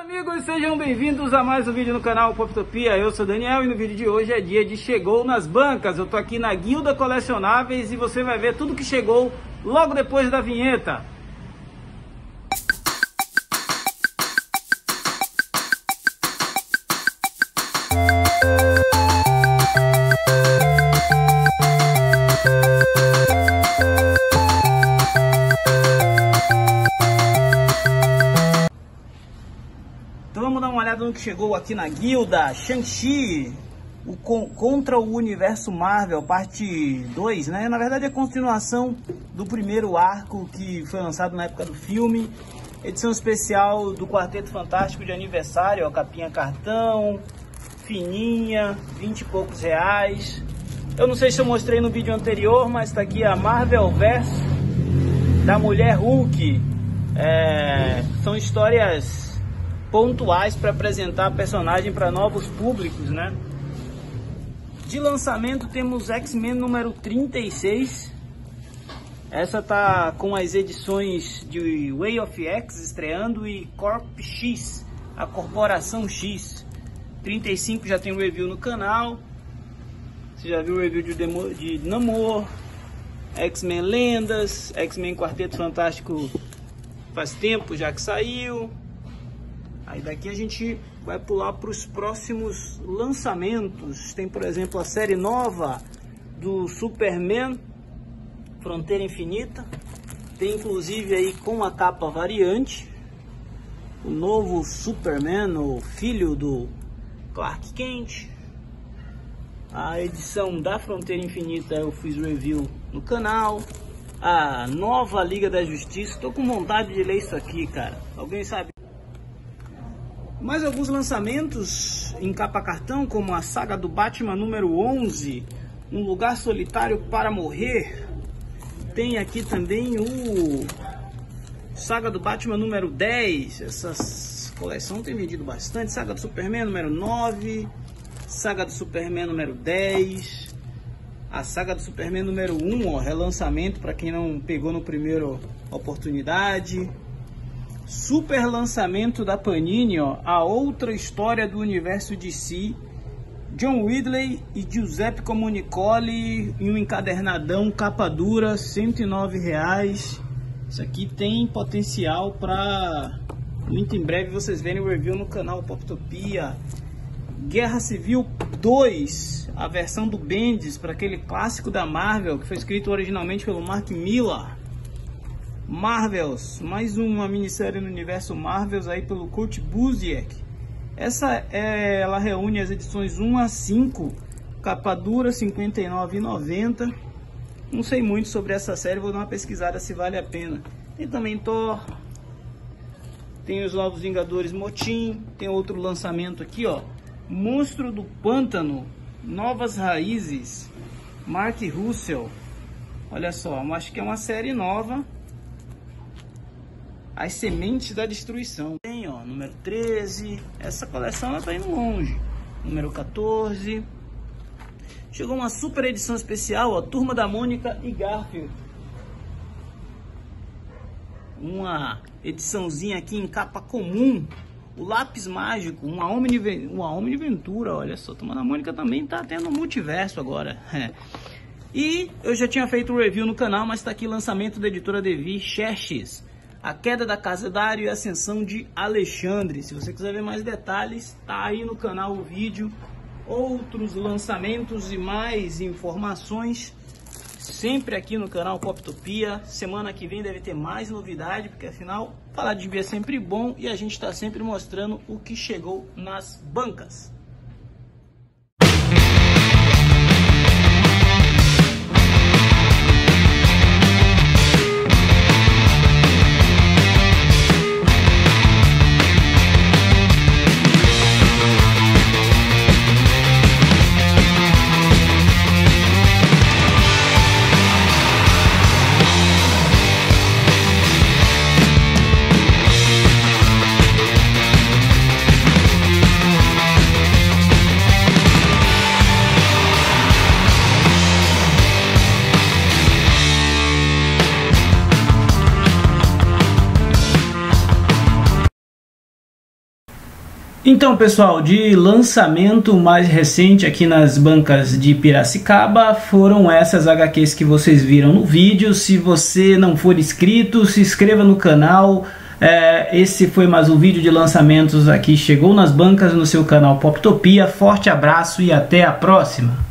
amigos, sejam bem-vindos a mais um vídeo no canal Poptopia. Eu sou Daniel e no vídeo de hoje é dia de Chegou nas Bancas. Eu tô aqui na Guilda Colecionáveis e você vai ver tudo que chegou logo depois da vinheta. Então vamos dar uma olhada no que chegou aqui na guilda. Shang-Chi, con contra o universo Marvel, parte 2, né? Na verdade é a continuação do primeiro arco que foi lançado na época do filme. Edição especial do Quarteto Fantástico de aniversário, ó, capinha cartão, fininha, 20 e poucos reais. Eu não sei se eu mostrei no vídeo anterior, mas tá aqui a Marvel Verse da Mulher Hulk. É, são histórias pontuais para apresentar personagem para novos públicos, né? De lançamento temos X-Men número 36. Essa tá com as edições de Way of X estreando e Corp X, a Corporação X. 35 já tem review no canal. Você já viu o review de, Demo, de Namor, X-Men Lendas, X-Men Quarteto Fantástico faz tempo já que saiu. Aí daqui a gente vai pular para os próximos lançamentos. Tem, por exemplo, a série nova do Superman Fronteira Infinita. Tem inclusive aí com a capa variante o novo Superman, o filho do Clark Kent. A edição da Fronteira Infinita eu fiz review no canal. A nova Liga da Justiça. Estou com vontade de ler isso aqui, cara. Alguém sabe? Mais alguns lançamentos em capa cartão, como a saga do Batman número 11, Um Lugar Solitário para Morrer. Tem aqui também o Saga do Batman número 10. Essa coleção tem vendido bastante. Saga do Superman número 9. Saga do Superman número 10. A Saga do Superman número 1, ó, relançamento para quem não pegou no primeiro oportunidade. Super lançamento da Panini, ó, a outra história do universo DC. John Ridley e Giuseppe Comunicoli em um encadernadão capa dura, 109 reais. Isso aqui tem potencial para muito em breve vocês verem o review no canal Poptopia. Guerra Civil 2, a versão do Bendis para aquele clássico da Marvel que foi escrito originalmente pelo Mark Millar. Marvels, mais uma minissérie no universo Marvels aí pelo Kurt Busiek. Essa é, ela reúne as edições 1 a 5, capa dura R$ 59,90. Não sei muito sobre essa série, vou dar uma pesquisada se vale a pena. Tem também Thor, tem os Novos Vingadores Motim, tem outro lançamento aqui, ó. Monstro do Pântano, Novas Raízes, Mark Russell. Olha só, acho que é uma série nova as Sementes da Destruição. Tem, ó, número 13. Essa coleção ela tá indo longe. Número 14. Chegou uma super edição especial, ó, Turma da Mônica e Garfield. Uma ediçãozinha aqui em capa comum. O Lápis Mágico, uma Omni, uma Omni Ventura, olha só. Turma da Mônica também tá tendo multiverso agora. E eu já tinha feito um review no canal, mas está aqui lançamento da editora Devi Xerxes a queda da Casa Dário e a ascensão de Alexandre. Se você quiser ver mais detalhes, tá aí no canal o vídeo. Outros lançamentos e mais informações sempre aqui no canal Poptopia. Semana que vem deve ter mais novidade, porque afinal falar de vídeo é sempre bom e a gente está sempre mostrando o que chegou nas bancas. Então, pessoal, de lançamento mais recente aqui nas bancas de Piracicaba foram essas HQs que vocês viram no vídeo. Se você não for inscrito, se inscreva no canal. É, esse foi mais um vídeo de lançamentos aqui. Chegou nas bancas no seu canal Poptopia. Forte abraço e até a próxima!